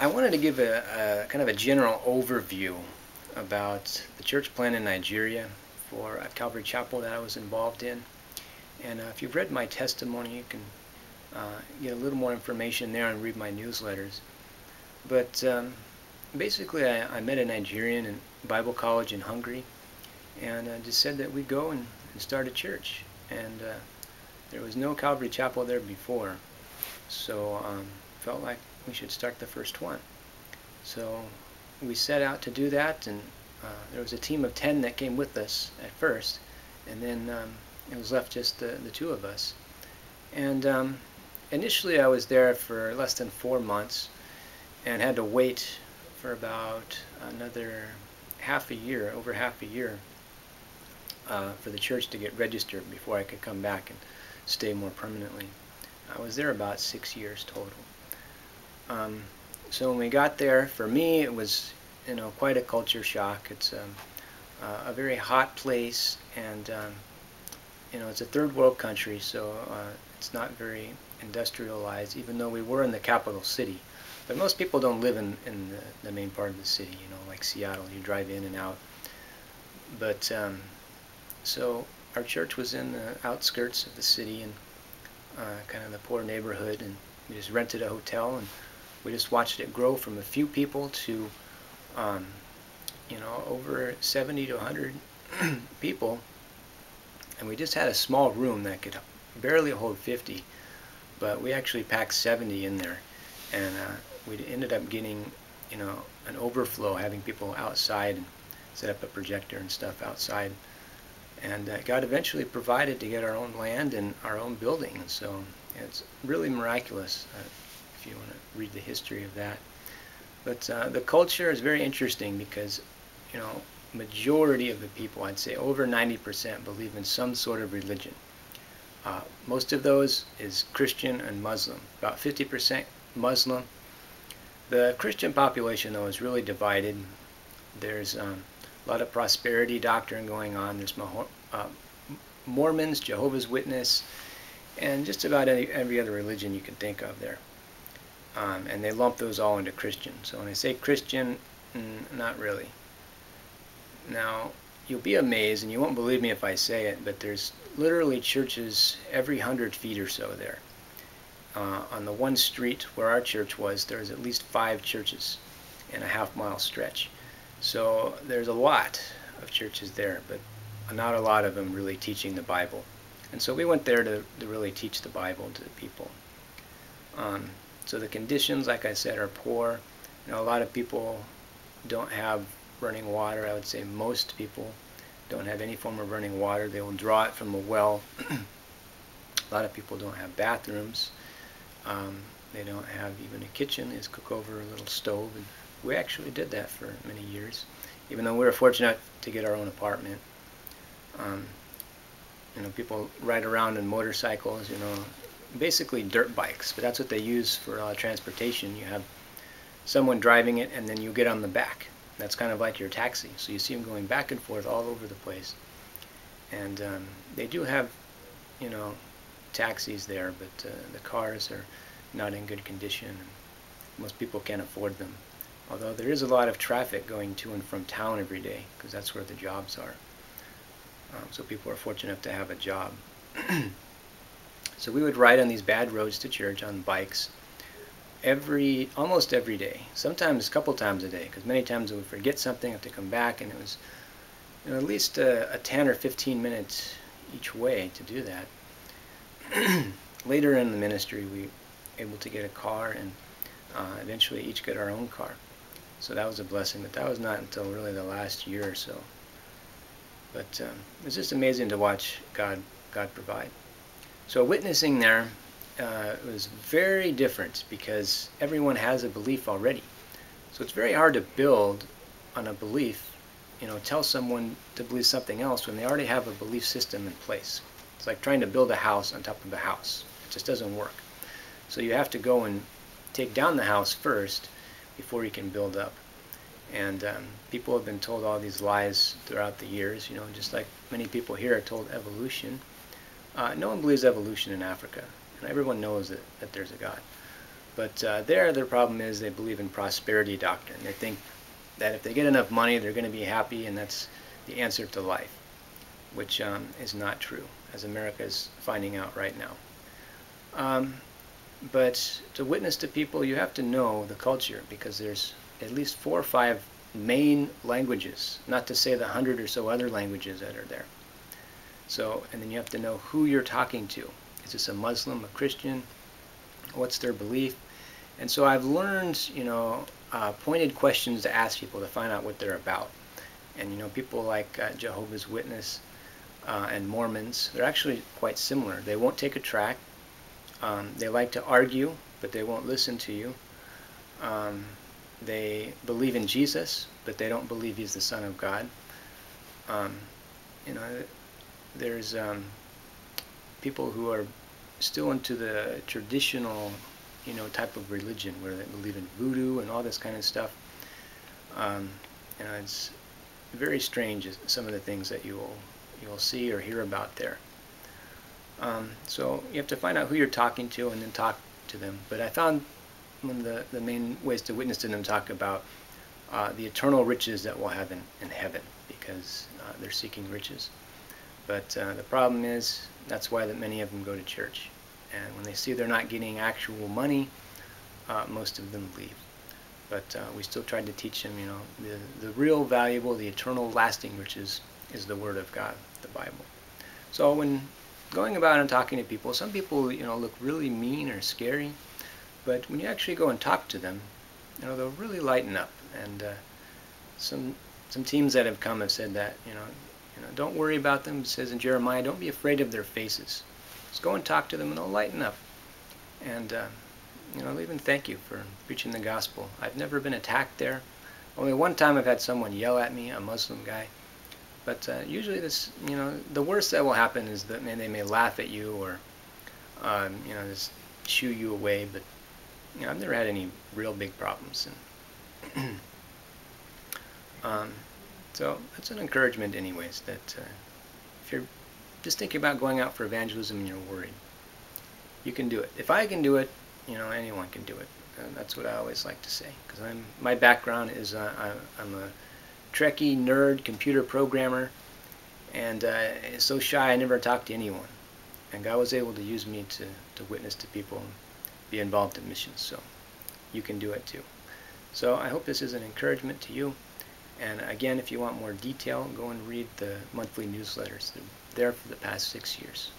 I wanted to give a, a, kind of a general overview about the church plant in Nigeria for Calvary Chapel that I was involved in. And uh, if you've read my testimony, you can uh, get a little more information there and read my newsletters. But um, basically, I, I, met a Nigerian in Bible college in Hungary and uh, just said that we'd go and, and start a church. And uh, there was no Calvary Chapel there before, so um, felt like we should start the first one. So we set out to do that, and uh, there was a team of 10 that came with us at first, and then um, it was left just the, the two of us. And um, initially I was there for less than four months and had to wait for about another half a year, over half a year, uh, for the church to get registered before I could come back and stay more permanently. I was there about six years total. Um, so when we got there, for me, it was you know quite a culture shock. It's um, uh, a very hot place, and um, you know it's a third world country, so uh, it's not very industrialized. Even though we were in the capital city, but most people don't live in in the, the main part of the city. You know, like Seattle, you drive in and out. But um, so our church was in the outskirts of the city and uh, kind of the poor neighborhood, and we just rented a hotel and we just watched it grow from a few people to, um, you know, over 70 to 100 people. And we just had a small room that could barely hold 50, but we actually packed 70 in there. And uh, we ended up getting, you know, an overflow, having people outside and set up a projector and stuff outside. And uh, God eventually provided to get our own land and our own building. So it's really miraculous. Uh, if you want to read the history of that. But uh, the culture is very interesting because, you know, majority of the people, I'd say over 90%, believe in some sort of religion. Uh, most of those is Christian and Muslim. About 50% Muslim. The Christian population, though, is really divided. There's um, a lot of prosperity doctrine going on. There's uh, Mormons, Jehovah's Witness, and just about any, every other religion you can think of there um, and they lump those all into Christian. So when I say Christian, not really. Now, you'll be amazed, and you won't believe me if I say it, but there's literally churches every hundred feet or so there. Uh, on the one street where our church was, there's at least five churches in a half mile stretch. So there's a lot of churches there, but not a lot of them really teaching the Bible. And so we went there to, to really teach the Bible to the people. Um, so the conditions, like I said, are poor. You know, a lot of people don't have running water. I would say most people don't have any form of running water. They will draw it from a well. a lot of people don't have bathrooms. Um, they don't have even a kitchen. They just cook over a little stove. And we actually did that for many years, even though we were fortunate to get our own apartment. Um, you know, people ride around in motorcycles, you know, basically dirt bikes, but that's what they use for uh, transportation. You have someone driving it and then you get on the back. That's kind of like your taxi. So you see them going back and forth all over the place. And um, they do have, you know, taxis there, but uh, the cars are not in good condition. Most people can't afford them. Although there is a lot of traffic going to and from town every day, because that's where the jobs are. Um, so people are fortunate enough to have a job. So we would ride on these bad roads to church on bikes every, almost every day. Sometimes a couple times a day, because many times we would forget something, have to come back, and it was you know, at least a, a 10 or 15 minutes each way to do that. Later in the ministry, we were able to get a car and uh, eventually each get our own car. So that was a blessing, but that was not until really the last year or so. But um, it's just amazing to watch God God provide. So witnessing there uh, was very different because everyone has a belief already. So it's very hard to build on a belief, you know, tell someone to believe something else when they already have a belief system in place. It's like trying to build a house on top of a house. It just doesn't work. So you have to go and take down the house first before you can build up. And um, people have been told all these lies throughout the years, you know, just like many people here are told evolution. Uh, no one believes evolution in Africa, and everyone knows that, that there's a God. But uh, there, their problem is they believe in prosperity doctrine. They think that if they get enough money, they're going to be happy, and that's the answer to life, which um, is not true, as America is finding out right now. Um, but to witness to people, you have to know the culture because there's at least four or five main languages, not to say the hundred or so other languages that are there. So, and then you have to know who you're talking to. Is this a Muslim, a Christian? What's their belief? And so I've learned, you know, uh, pointed questions to ask people to find out what they're about. And, you know, people like uh, Jehovah's Witness uh, and Mormons, they're actually quite similar. They won't take a track. Um, they like to argue, but they won't listen to you. Um, they believe in Jesus, but they don't believe he's the Son of God. Um, you know, there's um, people who are still into the traditional, you know, type of religion where they believe in voodoo and all this kind of stuff. Um, you know, it's very strange some of the things that you'll you'll see or hear about there. Um, so you have to find out who you're talking to and then talk to them. But I found one of the, the main ways to witness to them talk about uh, the eternal riches that we'll have in, in heaven because uh, they're seeking riches. But uh, the problem is that's why that many of them go to church. And when they see they're not getting actual money, uh, most of them leave. But uh, we still tried to teach them, you know, the, the real valuable, the eternal lasting riches is the Word of God, the Bible. So when going about and talking to people, some people, you know, look really mean or scary. But when you actually go and talk to them, you know, they'll really lighten up. And uh, some some teams that have come have said that, you know, you know, don't worry about them. It says in Jeremiah, don't be afraid of their faces. Just go and talk to them, and they'll lighten up. And uh, you know, even thank you for preaching the gospel. I've never been attacked there. Only one time I've had someone yell at me, a Muslim guy. But uh, usually, this, you know, the worst that will happen is that they may laugh at you or, um, you know, just shoo you away. But you know, I've never had any real big problems. And um, so that's an encouragement anyways, that uh, if you're just thinking about going out for evangelism and you're worried, you can do it. If I can do it, you know, anyone can do it. Uh, that's what I always like to say. Because I'm my background is uh, I, I'm a Trekkie nerd computer programmer, and uh, so shy I never talked to anyone. And God was able to use me to, to witness to people and be involved in missions. So you can do it too. So I hope this is an encouragement to you. And again, if you want more detail, go and read the monthly newsletters. They're there for the past six years.